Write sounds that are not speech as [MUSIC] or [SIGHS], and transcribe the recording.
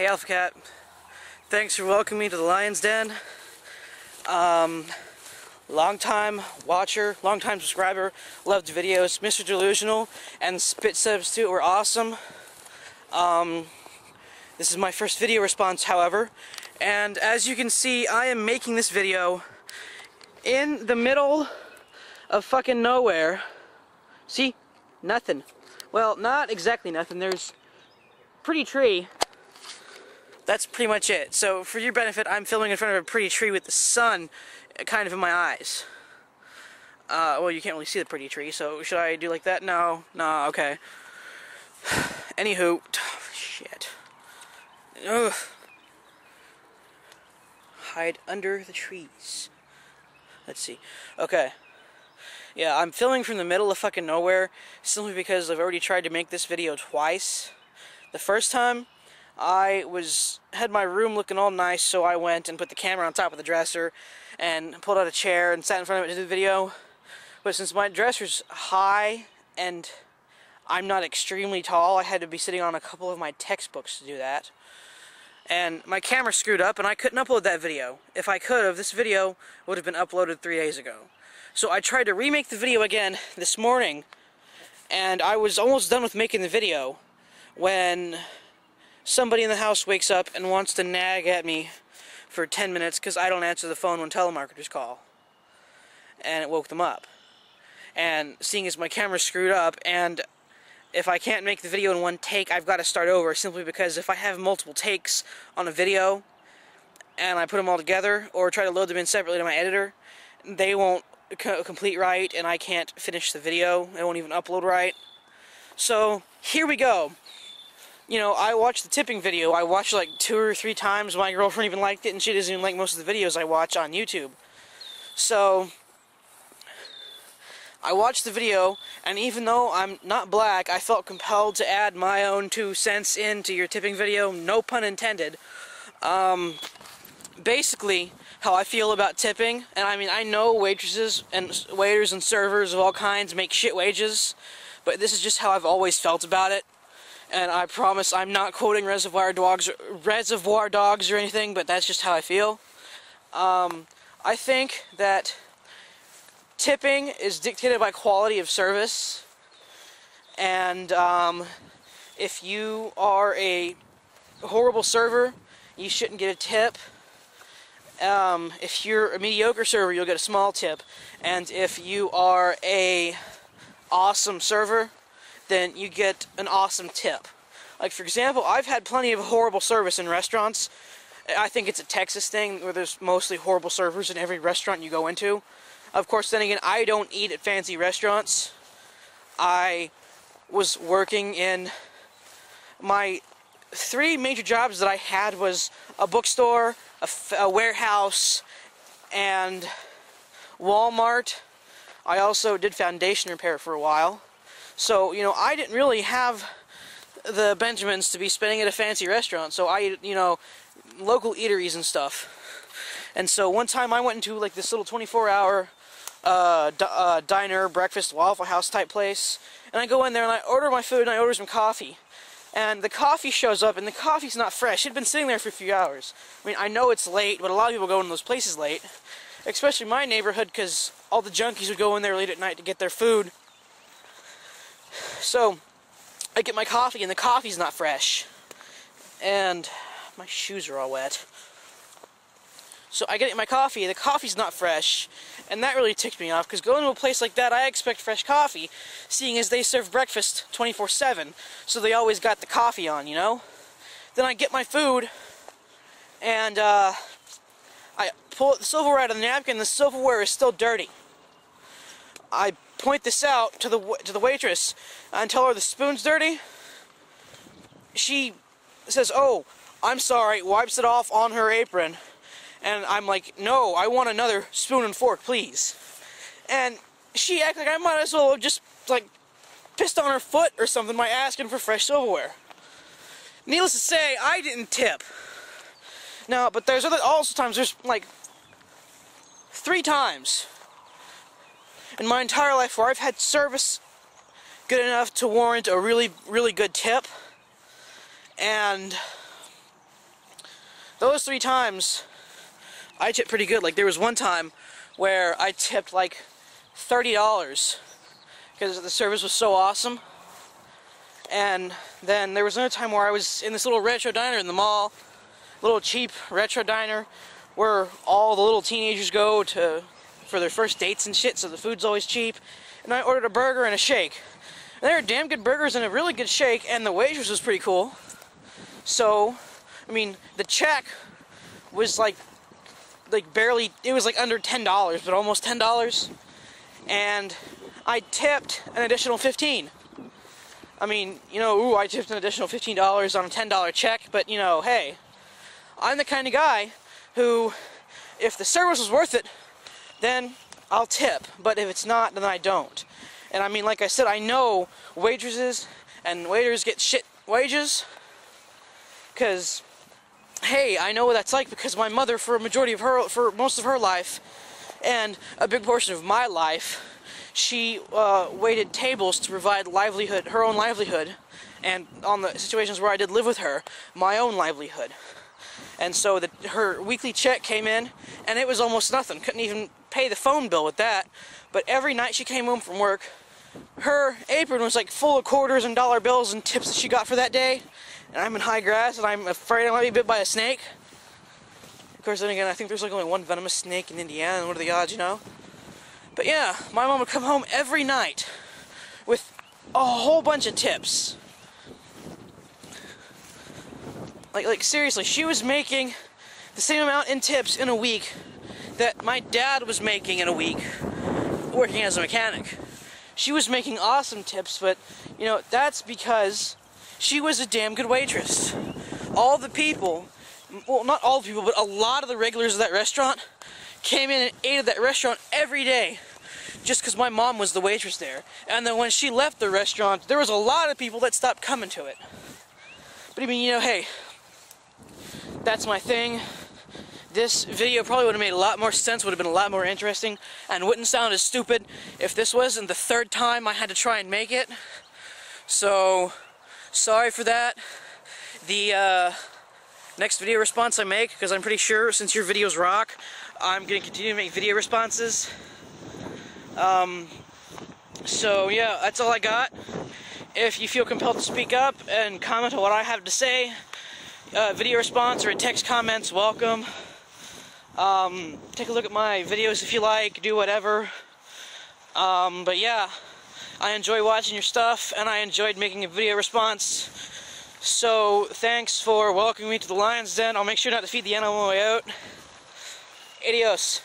Hey Alphacat, thanks for welcoming me to the Lion's Den. Um, long time watcher, long time subscriber, loved videos. Mr. Delusional and Spit Substitute were awesome. Um, this is my first video response, however, and as you can see, I am making this video in the middle of fucking nowhere. See? Nothing. Well, not exactly nothing. There's pretty tree. That's pretty much it. So for your benefit, I'm filming in front of a pretty tree with the sun kind of in my eyes. Uh, well, you can't really see the pretty tree, so should I do like that? No, no, okay. [SIGHS] Anywho, [SIGHS] shit. Ugh. Hide under the trees. Let's see. Okay. Yeah, I'm filming from the middle of fucking nowhere simply because I've already tried to make this video twice. The first time, I was had my room looking all nice, so I went and put the camera on top of the dresser and pulled out a chair and sat in front of it to do the video. But since my dresser's high and I'm not extremely tall, I had to be sitting on a couple of my textbooks to do that. And my camera screwed up and I couldn't upload that video. If I could have, this video would have been uploaded three days ago. So I tried to remake the video again this morning and I was almost done with making the video when somebody in the house wakes up and wants to nag at me for 10 minutes because I don't answer the phone when telemarketers call. And it woke them up. And seeing as my camera's screwed up and if I can't make the video in one take, I've got to start over simply because if I have multiple takes on a video and I put them all together or try to load them in separately to my editor, they won't complete right and I can't finish the video. It won't even upload right. So, here we go you know, I watched the tipping video. I watched like two or three times. My girlfriend even liked it, and she doesn't even like most of the videos I watch on YouTube. So, I watched the video, and even though I'm not black, I felt compelled to add my own two cents into your tipping video. No pun intended. Um, basically, how I feel about tipping, and I mean, I know waitresses and waiters and servers of all kinds make shit wages, but this is just how I've always felt about it and I promise I'm not quoting Reservoir Dogs, Reservoir Dogs or anything, but that's just how I feel. Um, I think that tipping is dictated by quality of service, and um, if you are a horrible server, you shouldn't get a tip. Um, if you're a mediocre server, you'll get a small tip, and if you are a awesome server, then you get an awesome tip. Like, for example, I've had plenty of horrible service in restaurants. I think it's a Texas thing where there's mostly horrible servers in every restaurant you go into. Of course, then again, I don't eat at fancy restaurants. I was working in my three major jobs that I had was a bookstore, a, a warehouse, and Walmart. I also did foundation repair for a while. So, you know, I didn't really have the Benjamins to be spending at a fancy restaurant. So I, you know, local eateries and stuff. And so one time I went into like this little 24-hour uh, uh, diner, breakfast, Waffle House type place. And I go in there and I order my food and I order some coffee. And the coffee shows up and the coffee's not fresh. It had been sitting there for a few hours. I mean, I know it's late, but a lot of people go in those places late. Especially my neighborhood because all the junkies would go in there late at night to get their food. So, I get my coffee and the coffee's not fresh. And my shoes are all wet. So I get my coffee, the coffee's not fresh, and that really ticked me off, because going to a place like that, I expect fresh coffee, seeing as they serve breakfast 24-7, so they always got the coffee on, you know? Then I get my food, and uh, I pull the silverware out of the napkin, the silverware is still dirty. I point this out to the to the waitress and tell her the spoon's dirty. She says, "Oh, I'm sorry." Wipes it off on her apron, and I'm like, "No, I want another spoon and fork, please." And she acts like I might as well just like pissed on her foot or something by asking for fresh silverware. Needless to say, I didn't tip. Now, but there's other also times there's like three times in my entire life where I've had service good enough to warrant a really, really good tip. And those three times, I tipped pretty good. Like there was one time where I tipped like $30 because the service was so awesome. And then there was another time where I was in this little retro diner in the mall, little cheap retro diner where all the little teenagers go to for their first dates and shit, so the food's always cheap. And I ordered a burger and a shake. And they were damn good burgers and a really good shake, and the waitress was pretty cool. So, I mean, the check was like, like barely, it was like under $10, but almost $10. And I tipped an additional 15 I mean, you know, ooh, I tipped an additional $15 on a $10 check, but you know, hey, I'm the kind of guy who, if the service was worth it, then I'll tip. But if it's not, then I don't. And I mean, like I said, I know waitresses and waiters get shit wages. Because, hey, I know what that's like because my mother, for a majority of her, for most of her life, and a big portion of my life, she uh, waited tables to provide livelihood, her own livelihood, and on the situations where I did live with her, my own livelihood. And so the, her weekly check came in, and it was almost nothing. Couldn't even pay the phone bill with that. But every night she came home from work, her apron was like full of quarters and dollar bills and tips that she got for that day. And I'm in high grass, and I'm afraid I might be bit by a snake. Of course, then again, I think there's like only one venomous snake in Indiana, what are the odds, you know? But yeah, my mom would come home every night with a whole bunch of tips. Like, like seriously, she was making the same amount in tips in a week that my dad was making in a week working as a mechanic. She was making awesome tips, but you know, that's because she was a damn good waitress. All the people, well, not all the people, but a lot of the regulars of that restaurant came in and ate at that restaurant every day just because my mom was the waitress there. And then when she left the restaurant, there was a lot of people that stopped coming to it. But I mean, you know, hey, that's my thing. This video probably would have made a lot more sense, would have been a lot more interesting, and wouldn't sound as stupid if this wasn't the third time I had to try and make it. So, sorry for that. The uh, next video response I make, because I'm pretty sure since your videos rock, I'm going to continue to make video responses. Um, so yeah, that's all I got. If you feel compelled to speak up and comment on what I have to say, uh, video response or a text comments, welcome. Um, take a look at my videos if you like, do whatever. Um, but yeah, I enjoy watching your stuff and I enjoyed making a video response. So thanks for welcoming me to the Lion's Den. I'll make sure not to feed the animal on my way out. Adios.